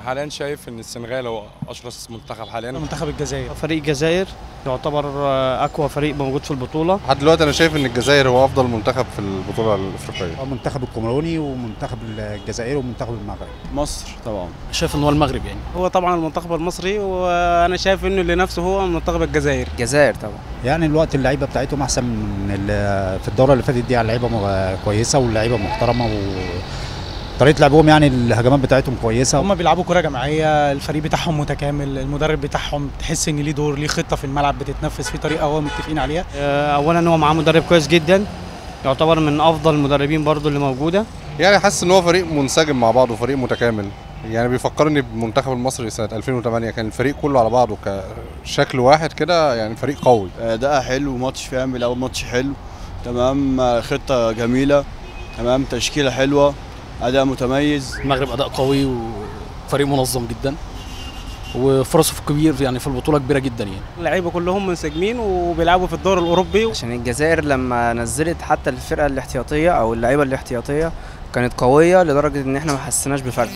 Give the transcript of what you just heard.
حاليا شايف إن السنغال هو اشرس منتخب حاليا. منتخب الجزائر. فريق الجزائر يعتبر أقوى فريق موجود في البطولة. لحد دلوقتي أنا شايف إن الجزائر هو أفضل منتخب في البطولة الأفريقية. منتخب الكاميروني ومنتخب الجزائر ومنتخب المغرب. مصر طبعا. شايف ان هو المغرب يعني. هو طبعا المنتخب المصري وأنا شايف إنه اللي نفسه هو منتخب الجزائر. الجزائر طبعا. يعني الوقت اللعيبة بتاعتهم أحسن من في الدورة اللي فاتت دي اللعيبه م- كويسة واللعيبة محترمة و طريقة لعبهم يعني الهجمات بتاعتهم كويسة؟ هم بيلعبوا كرة جماعية الفريق بتاعهم متكامل المدرب بتاعهم تحس إن ليه دور ليه خطة في الملعب بتتنفذ في طريقة هو متفقين عليها. اولا هو معاه مدرب كويس جدا يعتبر من أفضل المدربين برضو اللي موجودة. يعني حاسس إن هو فريق منسجم مع بعضه فريق متكامل. يعني بيفكرني بالمنتخب المصري سنة 2008 كان الفريق كله على بعضه كشكل واحد كده يعني فريق قوي. أداء حلو ماتش فاهم الأول ماتش حلو تمام آه، خطة جميلة تمام تشكيلة حلوة. أداء متميز. المغرب أداء قوي وفريق منظم جدا. وفرصه في كبير يعني في البطولة كبيرة جدا يعني. اللعيبة كلهم منسجمين وبيلعبوا في الدور الأوروبي. عشان الجزائر لما نزلت حتى الفرقة الاحتياطية أو اللعيبة الاحتياطية كانت قوية لدرجة إن إحنا ما حسيناش بفرق.